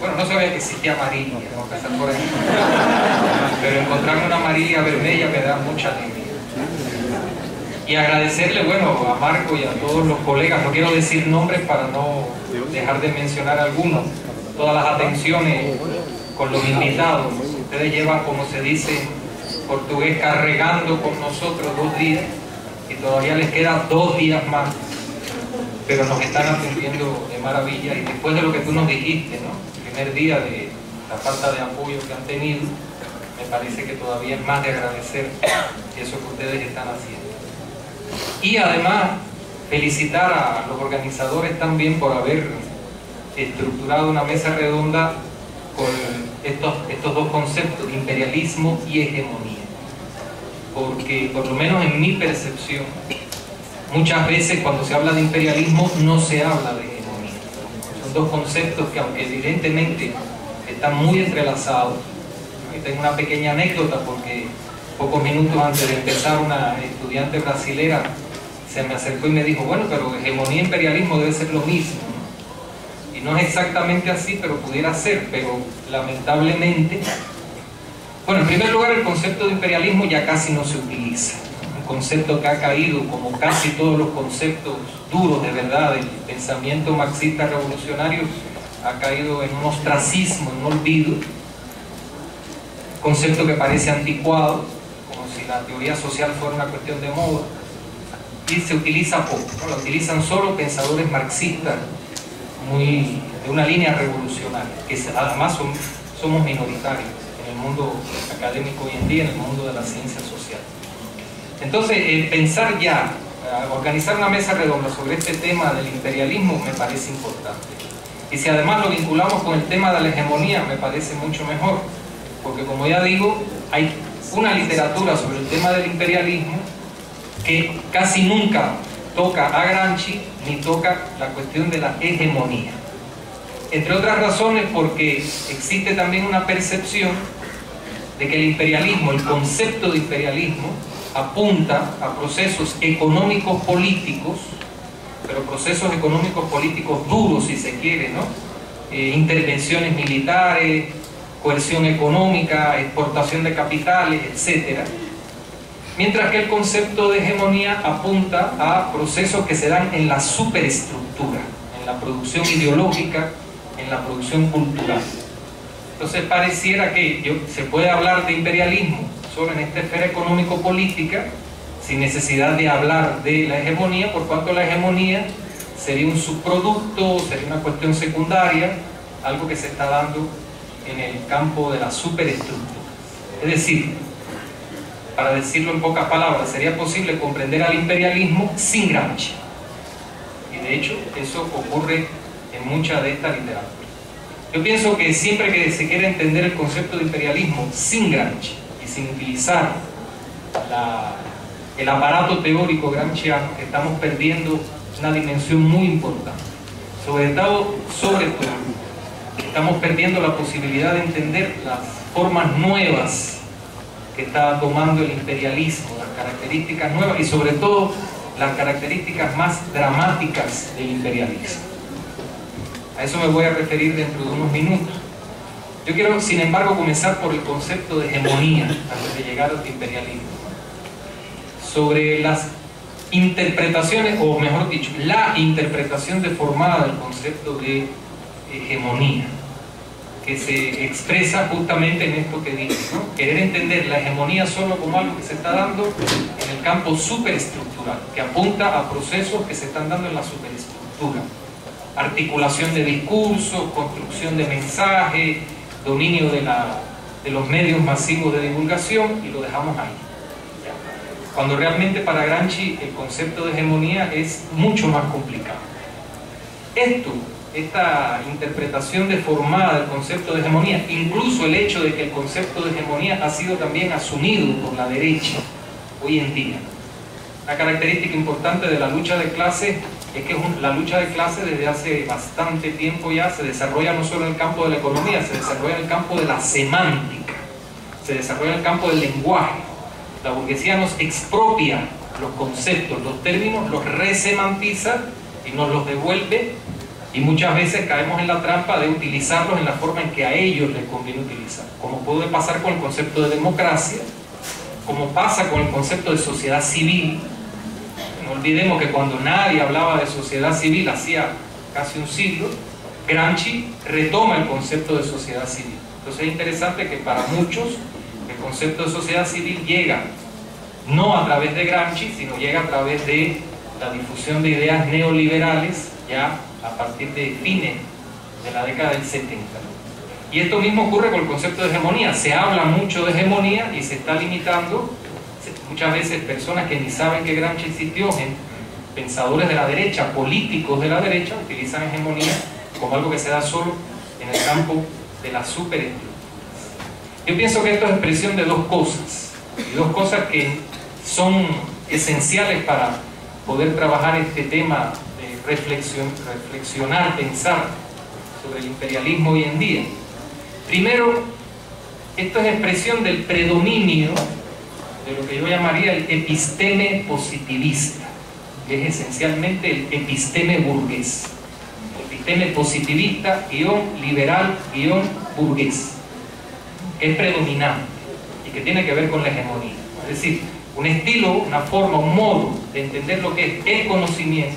Bueno, no sabía que existía amarilla, por ahí. Pero encontrarme una amarilla vermella me da mucha alegría. Y agradecerle, bueno, a Marco y a todos los colegas, no quiero decir nombres para no dejar de mencionar algunos, todas las atenciones con los invitados. Ustedes llevan, como se dice portugués, cargando con nosotros dos días y todavía les queda dos días más pero nos están atendiendo de maravilla y después de lo que tú nos dijiste, ¿no? Primer día de la falta de apoyo que han tenido, me parece que todavía es más de agradecer eso que ustedes están haciendo. Y además, felicitar a los organizadores también por haber estructurado una mesa redonda con estos, estos dos conceptos, imperialismo y hegemonía. Porque, por lo menos en mi percepción, Muchas veces cuando se habla de imperialismo no se habla de dos conceptos que aunque evidentemente están muy entrelazados, y tengo una pequeña anécdota porque pocos minutos antes de empezar una estudiante brasilera se me acercó y me dijo, bueno, pero hegemonía e imperialismo debe ser lo mismo. Y no es exactamente así, pero pudiera ser, pero lamentablemente, bueno, en primer lugar el concepto de imperialismo ya casi no se utiliza concepto que ha caído, como casi todos los conceptos duros de verdad del pensamiento marxista revolucionario, ha caído en un ostracismo, en un olvido, concepto que parece anticuado, como si la teoría social fuera una cuestión de moda, y se utiliza poco, lo utilizan solo pensadores marxistas muy, de una línea revolucionaria, que además somos minoritarios en el mundo académico hoy en día, en el mundo de la ciencia social. Entonces, pensar ya, organizar una mesa redonda sobre este tema del imperialismo me parece importante. Y si además lo vinculamos con el tema de la hegemonía, me parece mucho mejor, porque como ya digo, hay una literatura sobre el tema del imperialismo que casi nunca toca a Gramsci ni toca la cuestión de la hegemonía. Entre otras razones porque existe también una percepción de que el imperialismo, el concepto de imperialismo, apunta a procesos económicos políticos, pero procesos económicos políticos duros si se quiere, ¿no? Eh, intervenciones militares, coerción económica, exportación de capitales, etc. Mientras que el concepto de hegemonía apunta a procesos que se dan en la superestructura, en la producción ideológica, en la producción cultural. Entonces pareciera que se puede hablar de imperialismo solo en esta esfera económico-política, sin necesidad de hablar de la hegemonía, por cuanto la hegemonía sería un subproducto, sería una cuestión secundaria, algo que se está dando en el campo de la superestructura. Es decir, para decirlo en pocas palabras, sería posible comprender al imperialismo sin Gramsci. Y de hecho, eso ocurre en mucha de esta literatura. Yo pienso que siempre que se quiere entender el concepto de imperialismo sin Gramsci, sin utilizar el aparato teórico gramsciano, estamos perdiendo una dimensión muy importante. Sobre todo, estamos perdiendo la posibilidad de entender las formas nuevas que está tomando el imperialismo, las características nuevas y sobre todo las características más dramáticas del imperialismo. A eso me voy a referir dentro de unos minutos. Yo quiero, sin embargo, comenzar por el concepto de hegemonía antes de llegar al imperialismo. Sobre las interpretaciones, o mejor dicho, la interpretación deformada del concepto de hegemonía, que se expresa justamente en esto que dije, ¿no? querer entender la hegemonía solo como algo que se está dando en el campo superestructural, que apunta a procesos que se están dando en la superestructura, articulación de discursos, construcción de mensajes, dominio de, de los medios masivos de divulgación y lo dejamos ahí. Cuando realmente para Gramsci el concepto de hegemonía es mucho más complicado. Esto, esta interpretación deformada del concepto de hegemonía, incluso el hecho de que el concepto de hegemonía ha sido también asumido por la derecha hoy en día. Una característica importante de la lucha de clases es que la lucha de clases desde hace bastante tiempo ya se desarrolla no solo en el campo de la economía, se desarrolla en el campo de la semántica, se desarrolla en el campo del lenguaje. La burguesía nos expropia los conceptos, los términos, los resemantiza y nos los devuelve Y muchas veces caemos en la trampa de utilizarlos en la forma en que a ellos les conviene utilizar, como puede pasar con el concepto de democracia, como pasa con el concepto de sociedad civil. No olvidemos que cuando nadie hablaba de sociedad civil hacía casi un siglo, Gramsci retoma el concepto de sociedad civil. Entonces es interesante que para muchos el concepto de sociedad civil llega no a través de Gramsci, sino llega a través de la difusión de ideas neoliberales ya a partir de fines de la década del 70. Y esto mismo ocurre con el concepto de hegemonía. Se habla mucho de hegemonía y se está limitando. Muchas veces personas que ni saben que Gramsci existió, pensadores de la derecha, políticos de la derecha, utilizan hegemonía como algo que se da solo en el campo de la superestructura. Yo pienso que esto es expresión de dos cosas, y dos cosas que son esenciales para poder trabajar este tema de reflexión, reflexionar, pensar sobre el imperialismo hoy en día. Primero, esto es expresión del predominio de lo que yo llamaría el episteme positivista, que es esencialmente el episteme burgués. Episteme positivista, guion liberal, guion burgués, que es predominante y que tiene que ver con la hegemonía. Es decir, un estilo, una forma, un modo de entender lo que es el conocimiento,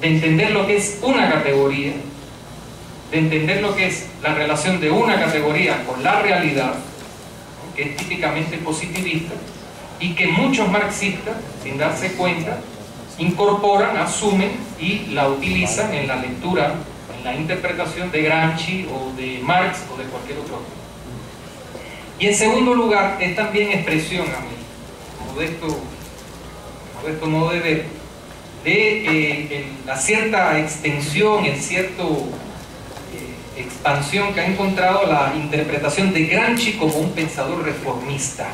de entender lo que es una categoría, de entender lo que es la relación de una categoría con la realidad, que es típicamente positivista, y que muchos marxistas, sin darse cuenta, incorporan, asumen y la utilizan en la lectura, en la interpretación de Gramsci o de Marx o de cualquier otro. Y en segundo lugar, es también expresión, a mí, modesto, modesto modo de ver, de eh, la cierta extensión, el cierto expansión que ha encontrado la interpretación de Gramsci como un pensador reformista.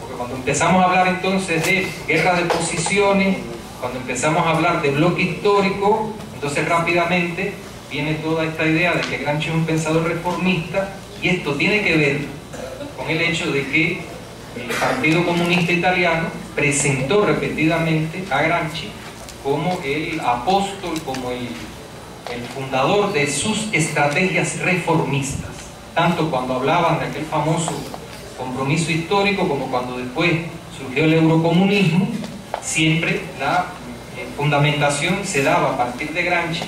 Porque cuando empezamos a hablar entonces de guerra de posiciones, cuando empezamos a hablar de bloque histórico, entonces rápidamente viene toda esta idea de que Gramsci es un pensador reformista y esto tiene que ver con el hecho de que el Partido Comunista Italiano presentó repetidamente a Gramsci como el apóstol, como el, el fundador de sus estrategias reformistas, tanto cuando hablaban de aquel famoso compromiso histórico como cuando después surgió el eurocomunismo, siempre la eh, fundamentación se daba a partir de Gramsci.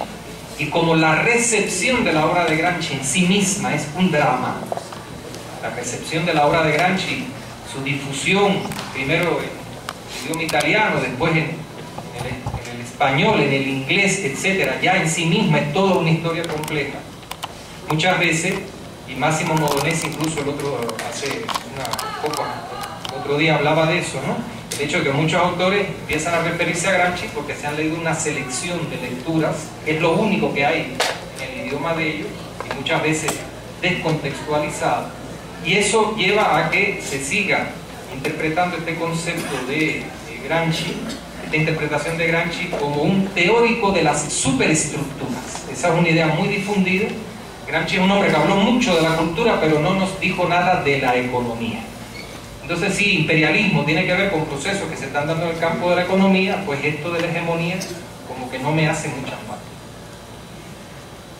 Y como la recepción de la obra de Gramsci en sí misma es un drama, la recepción de la obra de Gramsci su difusión, primero en idioma italiano, después en, el, español, en el inglés, etcétera, ya en sí misma es toda una historia compleja. Muchas veces, y Máximo Modonés incluso el otro, hace una, poco, otro día hablaba de eso, ¿no? El hecho de que muchos autores empiezan a referirse a Gramsci porque se han leído una selección de lecturas, que es lo único que hay en el idioma de ellos, y muchas veces descontextualizada y eso lleva a que se siga interpretando este concepto de, Gramsci, esta interpretación de Gramsci como un teórico de las superestructuras. Esa es una idea muy difundida. Gramsci es un hombre que habló mucho de la cultura, pero no nos dijo nada de la economía. Entonces, si imperialismo tiene que ver con procesos que se están dando en el campo de la economía, pues esto de la hegemonía como que no me hace mucha falta.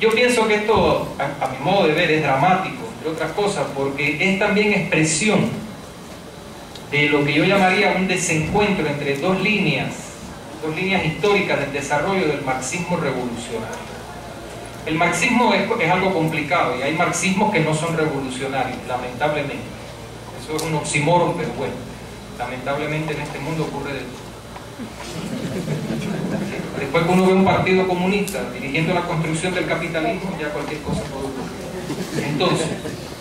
Yo pienso que esto, a mi modo de ver, es dramático entre otras cosas, porque es también expresión de lo que yo llamaría un desencuentro entre dos líneas, dos líneas históricas del desarrollo del marxismo revolucionario. El marxismo es, es algo complicado y hay marxismos que no son revolucionarios, lamentablemente. Eso es un oxímoron, pero bueno, lamentablemente en este mundo ocurre de todo. Después que uno ve un partido comunista dirigiendo la construcción del capitalismo, ya cualquier cosa puede ocurrir. Entonces,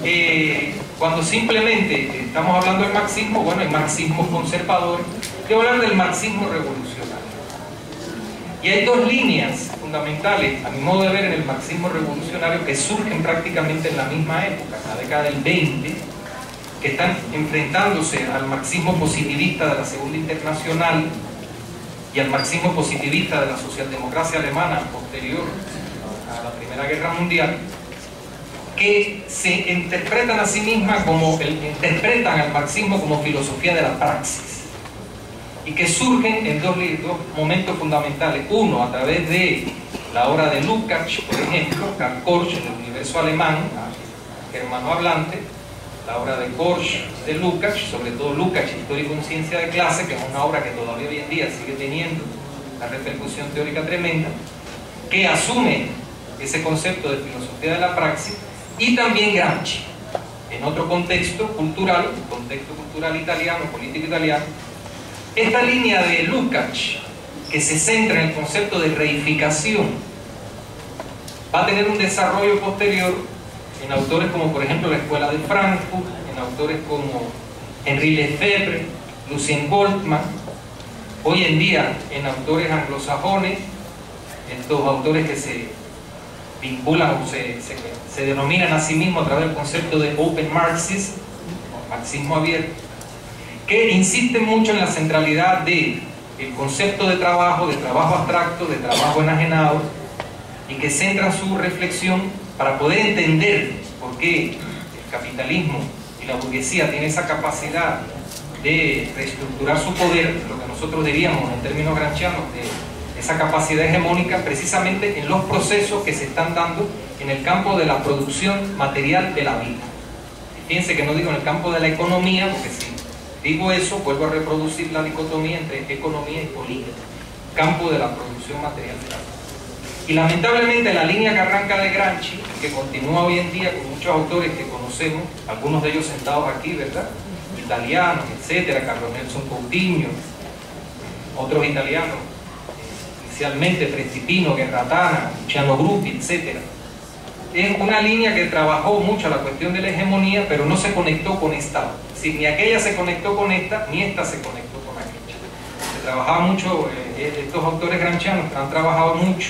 eh, cuando simplemente estamos hablando del marxismo, bueno, el marxismo conservador, quiero hablar del marxismo revolucionario. Y hay dos líneas fundamentales, a mi modo de ver, en el marxismo revolucionario que surgen prácticamente en la misma época, en la década del 20, que están enfrentándose al marxismo positivista de la Segunda Internacional y al marxismo positivista de la socialdemocracia alemana posterior a la Primera Guerra Mundial, que se interpretan a sí mismas como, interpretan al marxismo como filosofía de la praxis y que surgen en dos, dos momentos fundamentales. Uno, a través de la obra de Lukács, por ejemplo, Karl Korsch en el universo alemán, germano hablante, la obra de Korsch de Lukács, sobre todo Lukács, Historia y Conciencia de Clase, que es una obra que todavía hoy en día sigue teniendo una repercusión teórica tremenda, que asume ese concepto de filosofía de la praxis, y también Gramsci, en otro contexto cultural, contexto cultural italiano, político italiano, esta línea de Lukács, que se centra en el concepto de reificación, va a tener un desarrollo posterior en autores como por ejemplo la Escuela de Frankfurt, en autores como Henri Lefebvre, Lucien Goldman, hoy en día en autores anglosajones, estos autores que se vinculan o se, se, denominan a sí mismos a través del concepto de Open Marxism, o marxismo abierto, que insisten mucho en la centralidad de el concepto de trabajo, de trabajo abstracto, de trabajo enajenado, y que centran su reflexión para poder entender por qué el capitalismo y la burguesía tienen esa capacidad de reestructurar su poder, lo que nosotros diríamos en términos granchianos, de esa capacidad hegemónica precisamente en los procesos que se están dando en el campo de la producción material de la vida. Fíjense que no digo en el campo de la economía, porque si digo eso, vuelvo a reproducir la dicotomía entre economía y política, campo de la producción material de la vida. Y lamentablemente la línea que arranca de Granchi, que continúa hoy en día con muchos autores que conocemos, algunos de ellos sentados aquí, ¿verdad? Italianos, etcétera, Carlos Nelson Coutinho, otros italianos, inicialmente Prestipino, Guerratana, Luciano Gruppi, etcétera. Es una línea que trabajó mucho la cuestión de la hegemonía, pero no se conectó con esta. Si ni aquella se conectó con esta, ni esta se conectó con aquella. Se trabajaba mucho, eh, estos autores granchianos han trabajado mucho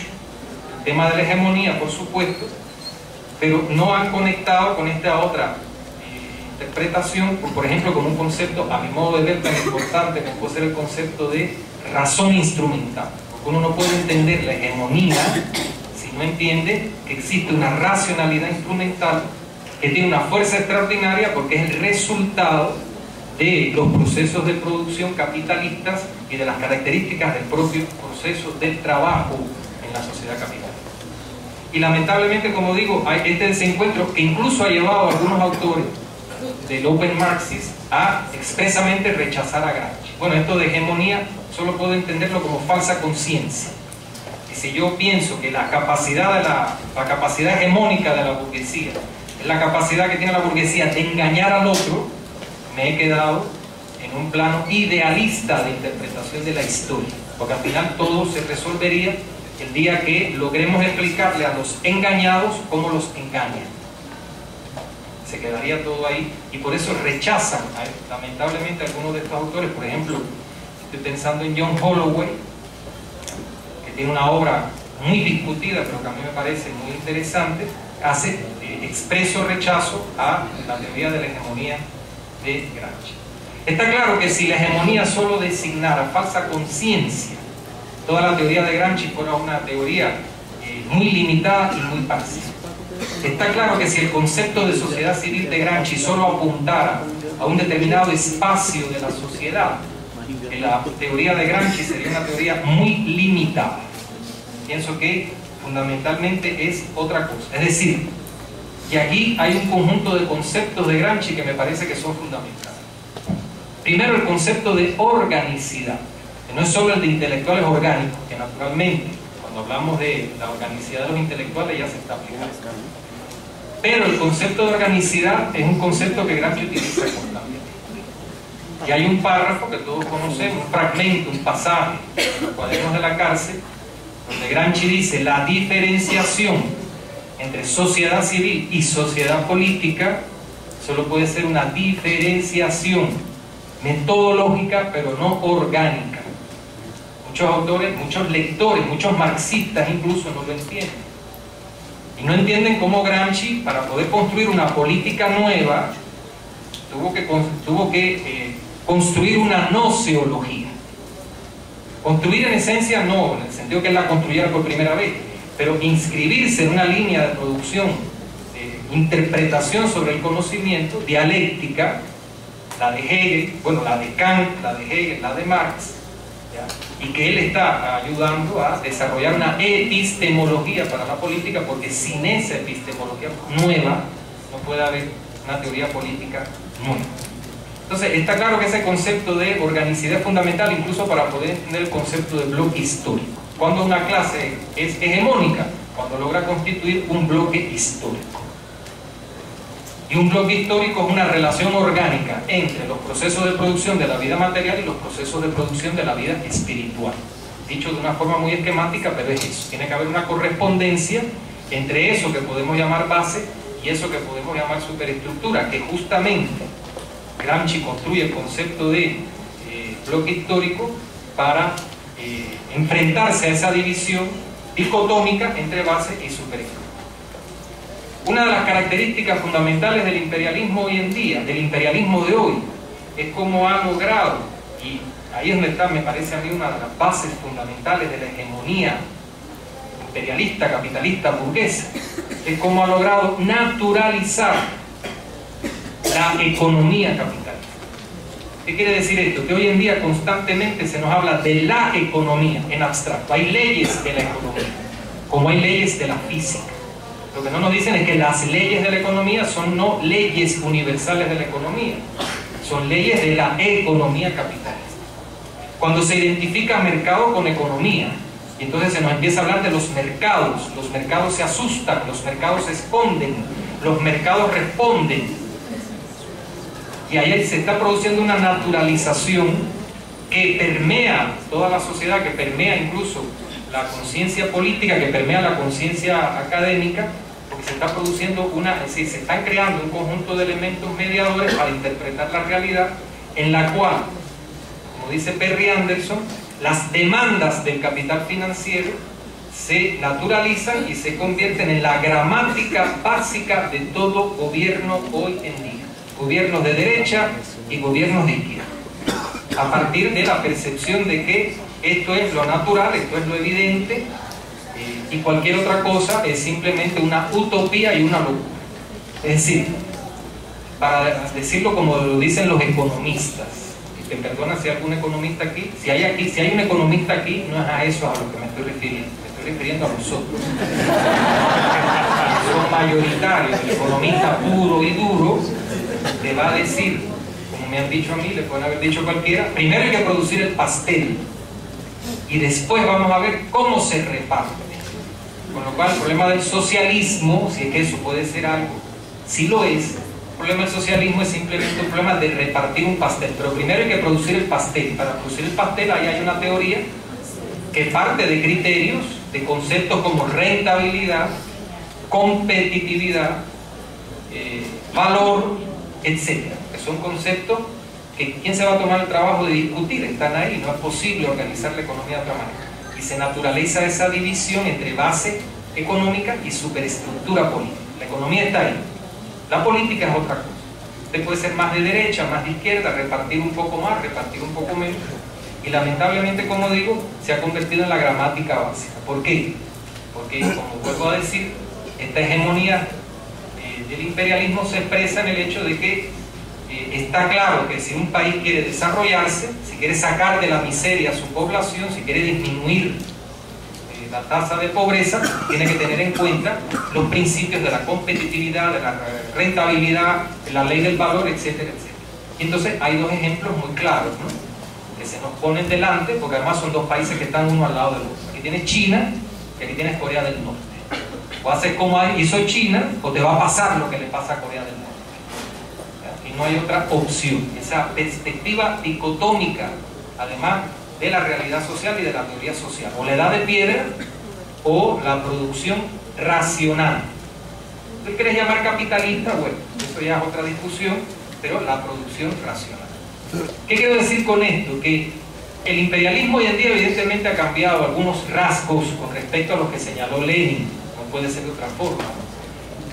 tema de la hegemonía, por supuesto, pero no han conectado con esta otra eh, interpretación, por ejemplo, con un concepto, a mi modo de ver, tan importante como puede ser el concepto de razón instrumental. Uno no puede entender la hegemonía si no entiende que existe una racionalidad instrumental que tiene una fuerza extraordinaria porque es el resultado de los procesos de producción capitalistas y de las características del propio proceso del trabajo en la sociedad capitalista. Y lamentablemente, como digo, hay este desencuentro que incluso ha llevado a algunos autores del Open Marxism a expresamente rechazar a Gramsci. Bueno, esto de hegemonía solo puedo entenderlo como falsa conciencia. Y si yo pienso que la capacidad, de la, la capacidad hegemónica de la burguesía es la capacidad que tiene la burguesía de engañar al otro, me he quedado en un plano idealista de interpretación de la historia, porque al final todo se resolvería el día que logremos explicarle a los engañados cómo los engañan. Se quedaría todo ahí y por eso rechazan, lamentablemente, algunos de estos autores, por ejemplo, estoy pensando en John Holloway, que tiene una obra muy discutida, pero que a mí me parece muy interesante, hace eh, expreso rechazo a la teoría de la hegemonía de Gramsci. Está claro que si la hegemonía solo designara falsa conciencia toda la teoría de Gramsci fuera una teoría eh, muy limitada y muy parcial. Está claro que si el concepto de sociedad civil de Gramsci solo apuntara a un determinado espacio de la sociedad, la teoría de Gramsci sería una teoría muy limitada. Pienso que fundamentalmente es otra cosa. Es decir, y aquí hay un conjunto de conceptos de Gramsci que me parece que son fundamentales. Primero, el concepto de organicidad no es solo el de intelectuales orgánicos, que naturalmente, cuando hablamos de la organicidad de los intelectuales ya se está aplicando. Pero el concepto de organicidad es un concepto que Gramsci utiliza constantemente. Y hay un párrafo que todos conocemos, un fragmento, un pasaje, en los cuadernos de la cárcel, donde Gramsci dice la diferenciación entre sociedad civil y sociedad política solo puede ser una diferenciación metodológica pero no orgánica muchos autores, muchos lectores, muchos marxistas incluso no lo entienden. Y no entienden cómo Gramsci, para poder construir una política nueva, tuvo que, eh, construir una noceología. Construir en esencia no, en el sentido que él la construyera por primera vez, pero inscribirse en una línea de producción, de interpretación sobre el conocimiento, dialéctica, la de Hegel, bueno, la de Kant, la de Hegel, la de Marx, y que él está ayudando a desarrollar una epistemología para la política, porque sin esa epistemología nueva no puede haber una teoría política nueva. Entonces, está claro que ese concepto de organicidad es fundamental incluso para poder entender el concepto de bloque histórico. Cuando una clase es hegemónica, cuando logra constituir un bloque histórico. Y un bloque histórico es una relación orgánica entre los procesos de producción de la vida material y los procesos de producción de la vida espiritual. Dicho de una forma muy esquemática, pero es eso. Tiene que haber una correspondencia entre eso que podemos llamar base y eso que podemos llamar superestructura, que justamente Gramsci construye el concepto de eh, bloque histórico para eh, enfrentarse a esa división dicotómica entre base y superestructura. Una de las características fundamentales del imperialismo hoy en día, del imperialismo de hoy, es cómo ha logrado, y ahí es donde está, me parece a mí, una de las bases fundamentales de la hegemonía imperialista, capitalista, burguesa, es cómo ha logrado naturalizar la economía capitalista. ¿Qué quiere decir esto? Que hoy en día constantemente se nos habla de la economía en abstracto. Hay leyes de la economía, como hay leyes de la física. Lo que no nos dicen es que las leyes de la economía son no leyes universales de la economía, son leyes de la economía capitalista. Cuando se identifica mercado con economía, y entonces se nos empieza a hablar de los mercados, los mercados se asustan, los mercados se esconden, los mercados responden. Y ahí se está produciendo una naturalización que permea toda la sociedad, que permea incluso la conciencia política, que permea la conciencia académica, se está produciendo una, es decir, se están creando un conjunto de elementos mediadores para interpretar la realidad en la cual, como dice Perry Anderson, las demandas del capital financiero se naturalizan y se convierten en la gramática básica de todo gobierno hoy en día. Gobiernos de derecha y gobiernos de izquierda. A partir de la percepción de que esto es lo natural, esto es lo evidente, y cualquier otra cosa es simplemente una utopía y una locura. Es decir, para decirlo como lo dicen los economistas, y te perdona si hay algún economista aquí, si hay aquí, si hay un economista aquí, no es a eso a lo que me estoy refiriendo, me estoy refiriendo a nosotros. Son mayoritarios, el economista puro y duro te va a decir, como me han dicho a mí, le pueden haber dicho cualquiera, primero hay que producir el pastel y después vamos a ver cómo se reparte. Con lo cual el problema del socialismo, si es que eso puede ser algo, si lo es, el problema del socialismo es simplemente un problema de repartir un pastel. Pero primero hay que producir el pastel. Para producir el pastel ahí hay una teoría que parte de criterios, de conceptos como rentabilidad, competitividad, eh, valor, etc. Que son conceptos que quién se va a tomar el trabajo de discutir, están ahí, no es posible organizar la economía de otra manera y se naturaliza esa división entre base económica y superestructura política. La economía está ahí. La política es otra cosa. Usted puede ser más de derecha, más de izquierda, repartir un poco más, repartir un poco menos. Y lamentablemente, como digo, se ha convertido en la gramática básica. ¿Por qué? Porque, como vuelvo a decir, esta hegemonía del imperialismo se expresa en el hecho de que eh, está claro que si un país quiere desarrollarse, si quiere sacar de la miseria a su población, si quiere disminuir eh, la tasa de pobreza, tiene que tener en cuenta los principios de la competitividad, de la rentabilidad, de la ley del valor, etcétera, etcétera. Y entonces hay dos ejemplos muy claros, que se nos ponen delante, porque además son dos países que están uno al lado del otro. Aquí tienes China y aquí tienes Corea del Norte. O haces como hizo China, o te va a pasar lo que le pasa a Corea del Norte no hay otra opción. Esa perspectiva dicotómica, además de la realidad social y de la teoría social. O la edad de piedra o la producción racional. ¿Tú quieres llamar capitalista? Bueno, eso ya es otra discusión, pero la producción racional. ¿Qué quiero decir con esto? Que el imperialismo hoy en día evidentemente ha cambiado algunos rasgos con respecto a lo que señaló Lenin, puede ser de otra forma.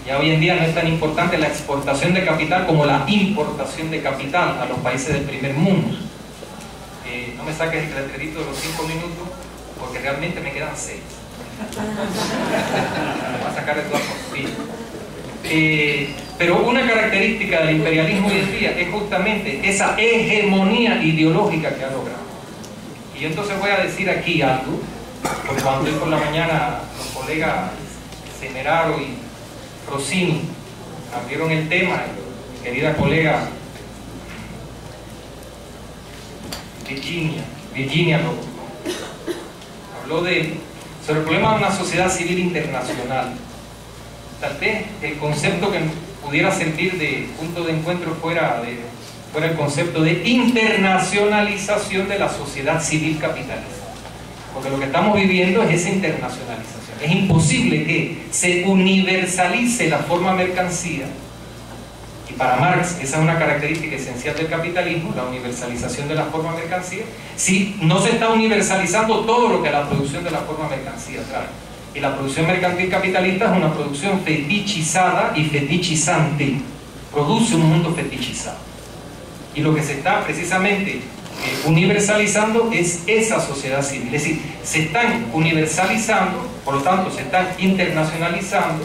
Ya hoy en día no es tan importante la exportación de capital como la importación de capital a los países del primer mundo. Eh, no me saques el letrerito de los cinco minutos porque realmente me quedan seis. me voy a sacar de todas eh, pero una característica del imperialismo hoy en día es justamente esa hegemonía ideológica que ha logrado. Y Y entonces voy a decir aquí algo, porque cuando hoy por la mañana los colegas Semeraro y Rosini abrieron el tema, querida colega Virginia, Virginia lo, habló de, sobre el problema de una sociedad civil internacional. Tal vez el concepto que pudiera servir de punto de encuentro fuera, de, fuera el concepto de internacionalización de la sociedad civil capitalista. Porque lo que estamos viviendo es esa internacionalización. Es imposible que se universalice la forma mercancía y para Marx esa es una característica esencial del capitalismo, la universalización de la forma mercancía, si no se está universalizando todo lo que la producción de la forma mercancía trae. Y la producción mercantil capitalista es una producción fetichizada y fetichizante. Produce un mundo fetichizado. Y lo que se está precisamente eh, universalizando es esa sociedad civil. Es decir, se están universalizando, por lo tanto se están internacionalizando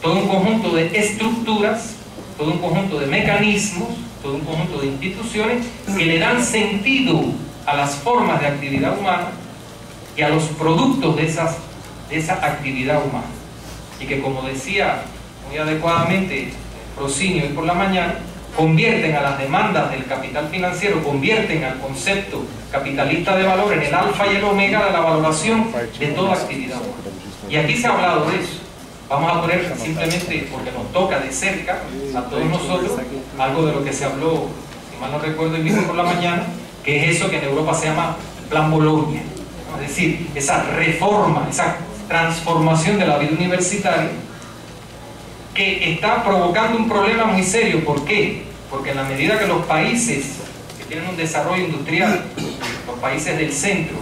todo un conjunto de estructuras todo un conjunto de mecanismos, todo un conjunto de instituciones que le dan sentido a las formas de actividad humana y a los productos de, esas, de esa actividad humana. Y que como decía muy adecuadamente Rocinio hoy por la mañana, convierten a las demandas del capital financiero, convierten al concepto capitalista de valor en el alfa y el omega de la valoración de toda actividad humana. Y aquí se ha hablado de eso. Vamos a poner simplemente, porque nos toca de cerca a todos nosotros, algo de lo que se habló, si mal no recuerdo el mismo por la mañana, que es eso que en Europa se llama Plan Bologna. Es decir, esa reforma, esa transformación de la vida universitaria que está provocando un problema muy serio. ¿Por qué? Porque en la medida que los países que tienen un desarrollo industrial, los países del centro,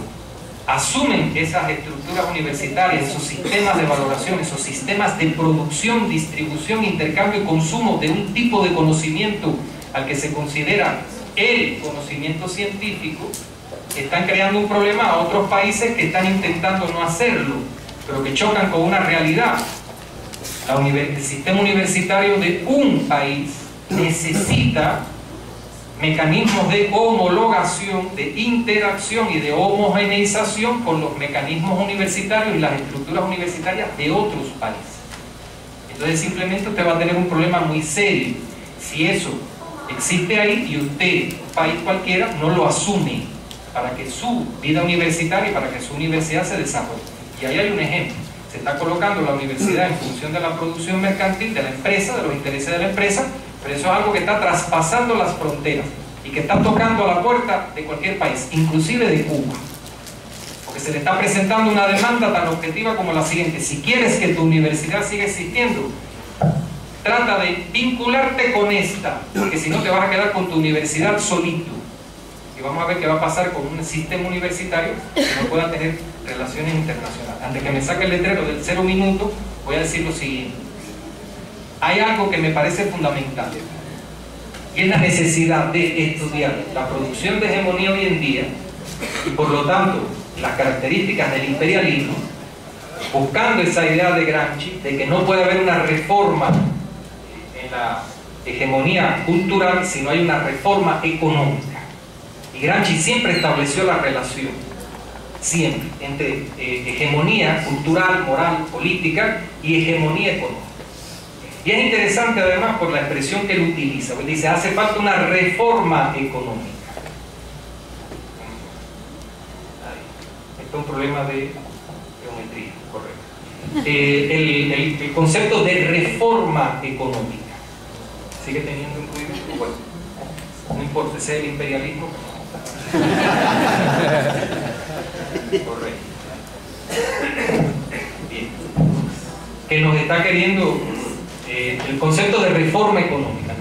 asumen esas estructuras universitarias, esos sistemas de valoración, esos sistemas de producción, distribución, intercambio y consumo de un tipo de conocimiento al que se considera el conocimiento científico, están creando un problema a otros países que están intentando no hacerlo, pero que chocan con una realidad. El sistema universitario de un país necesita mecanismos de homologación, de interacción y de homogeneización con los mecanismos universitarios y las estructuras universitarias de otros países. Entonces simplemente usted va a tener un problema muy serio si eso existe ahí y usted, país cualquiera, no lo asume para que su vida universitaria y para que su universidad se desarrolle. Y ahí hay un ejemplo. Se está colocando la universidad en función de la producción mercantil de la empresa, de los intereses de la empresa, pero eso es algo que está traspasando las fronteras y que está tocando la puerta de cualquier país, inclusive de Cuba. Porque se le está presentando una demanda tan objetiva como la siguiente. Si quieres que tu universidad siga existiendo, trata de vincularte con esta, porque si no te vas a quedar con tu universidad solito. Y vamos a ver qué va a pasar con un sistema universitario que no pueda tener relaciones internacionales. Antes que me saque el letrero del cero minuto, voy a decir lo siguiente hay algo que me parece fundamental y es la necesidad de estudiar la producción de hegemonía hoy en día y por lo tanto las características del imperialismo, buscando esa idea de Gramsci de que no puede haber una reforma en la hegemonía cultural si no hay una reforma económica. Y Gramsci siempre estableció la relación, siempre, entre eh, hegemonía cultural, moral, política y hegemonía económica. Y es interesante además por la expresión que él utiliza, porque dice, hace falta una reforma económica. Esto es un problema de geometría, correcto. Eh, el, concepto de reforma económica sigue teniendo un ruido, bueno, no importa, es el imperialismo. Correcto. Bien. Que nos está queriendo eh, el concepto de reforma económica,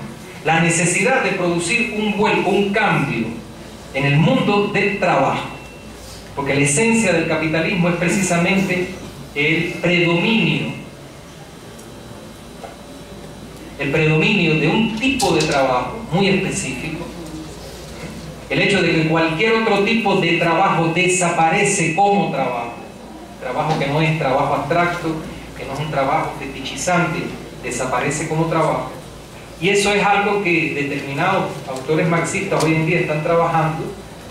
la necesidad de producir un vuelco, un cambio en el mundo del trabajo, porque la esencia del capitalismo es precisamente el predominio, el predominio de un tipo de trabajo muy específico, el hecho de que cualquier otro tipo de trabajo desaparece como trabajo, trabajo que no es trabajo abstracto, que no es un trabajo fetichizante, desaparece como trabajo. Y eso es algo que determinados autores marxistas hoy en día están trabajando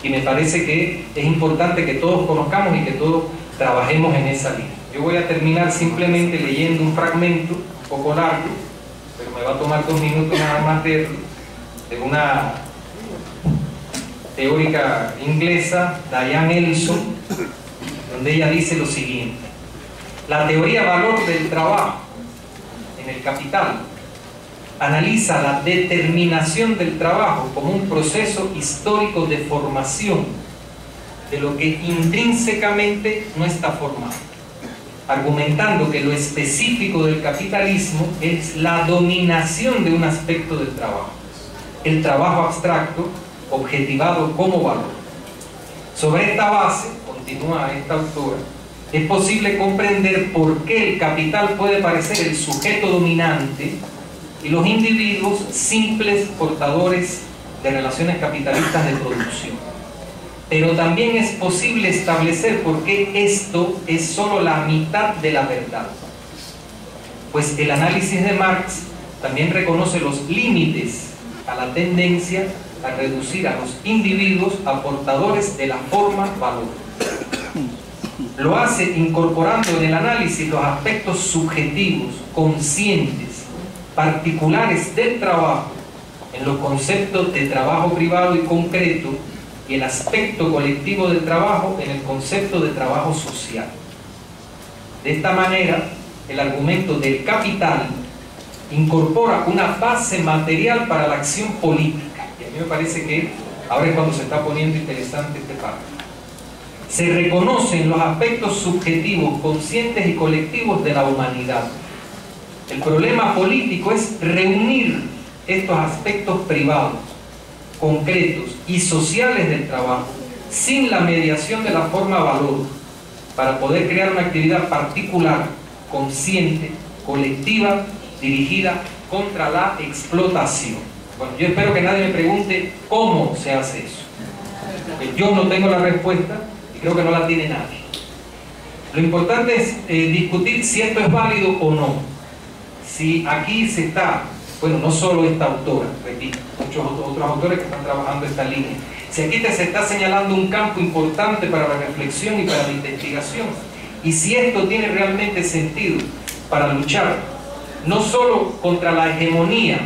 y me parece que es importante que todos conozcamos y que todos trabajemos en esa línea. Yo voy a terminar simplemente leyendo un fragmento, un poco largo, pero me va a tomar dos minutos nada más de, de una teórica inglesa, Diane Ellison, donde ella dice lo siguiente. La teoría valor del trabajo en el capital analiza la determinación del trabajo como un proceso histórico de formación de lo que intrínsecamente no está formado, argumentando que lo específico del capitalismo es la dominación de un aspecto del trabajo, el trabajo abstracto objetivado como valor. Sobre esta base, continúa esta autora, es posible comprender por qué el capital puede parecer el sujeto dominante y los individuos simples portadores de relaciones capitalistas de producción. Pero también es posible establecer por qué esto es solo la mitad de la verdad. Pues el análisis de Marx también reconoce los límites a la tendencia a reducir a los individuos a portadores de la forma valor. Lo hace incorporando en el análisis los aspectos subjetivos, conscientes, particulares del trabajo en los conceptos de trabajo privado y concreto y el aspecto colectivo del trabajo en el concepto de trabajo social. De esta manera, el argumento del capital incorpora una base material para la acción política. Y a mí me parece que ahora es cuando se está poniendo interesante este parte. Se reconocen los aspectos subjetivos, conscientes y colectivos de la humanidad el problema político es reunir estos aspectos privados, concretos y sociales del trabajo sin la mediación de la forma valor para poder crear una actividad particular, consciente, colectiva, dirigida contra la explotación. Bueno, yo espero que nadie me pregunte cómo se hace eso. Porque yo no tengo la respuesta y creo que no la tiene nadie. Lo importante es eh, discutir si esto es válido o no si aquí se está, bueno, no solo esta autora, repito, muchos otros autores que están trabajando esta línea, si aquí se está señalando un campo importante para la reflexión y para la investigación, y si esto tiene realmente sentido para luchar no solo contra la hegemonía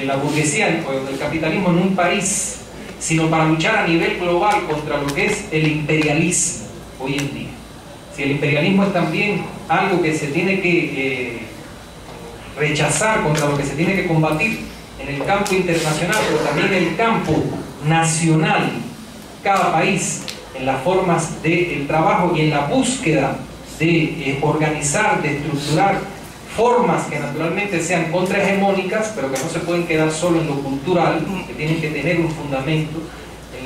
de la burguesía o del capitalismo en un país, sino para luchar a nivel global contra lo que es el imperialismo hoy en día. Si el imperialismo es también algo que se tiene que eh, rechazar, contra lo que se tiene que combatir en el campo internacional, pero también en el campo nacional, cada país, en las formas del trabajo y en la búsqueda de eh, organizar, de estructurar formas que naturalmente sean contrahegemónicas, pero que no se pueden quedar solo en lo cultural, que tienen que tener un fundamento en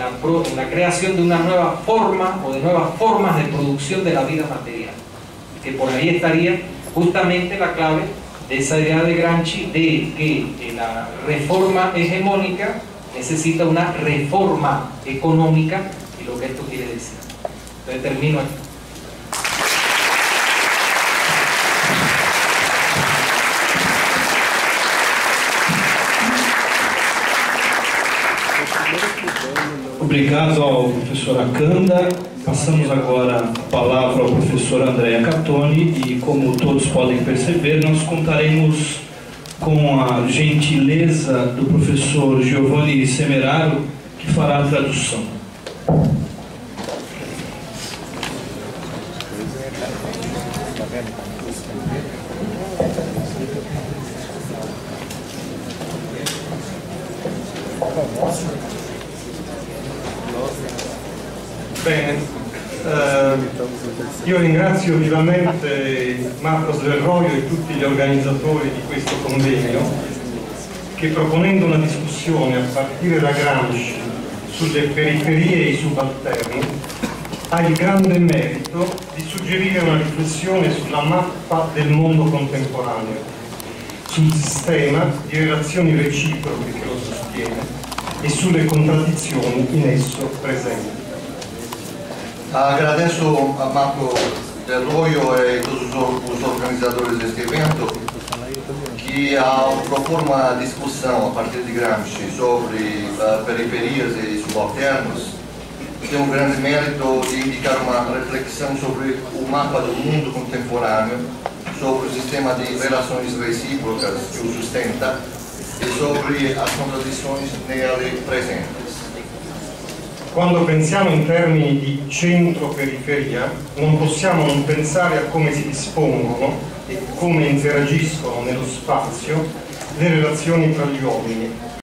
la, creación de una nueva forma o de nuevas formas de producción de la vida material. Que por ahí estaría justamente la clave de esa idea de Gramsci de que la reforma hegemónica necesita una reforma económica y lo que esto quiere decir. Entonces termino aquí. Obrigado ao professor Akanda. Passamos agora a palavra ao professor Andréa Catoni e, como todos podem perceber, nós contaremos com a gentileza do professor Giovanni Semeraro, que fará a tradução. Ringrazio vivamente Marcos Del e tutti gli organizzatori di questo convegno che proponendo una discussione a partire da Gramsci sulle periferie e i subalterni ha il grande merito di suggerire una riflessione sulla mappa del mondo contemporaneo, sul sistema di relazioni reciproche che lo sostiene e sulle contraddizioni in esso presenti. Agradeço a Marco Del Roio e todos os organizadores deste evento que ao propor uma discussão a partir de Gramsci sobre uh, periferias e subalternos tem o grande mérito de indicar uma reflexão sobre o mapa do mundo contemporâneo, sobre o sistema de relações recíprocas que o sustenta e sobre as contradizioni nelle presenti. Quando pensiamo in termini di centro-periferia non possiamo non pensare a come si dispongono e come interagiscono nello spazio le relazioni tra gli uomini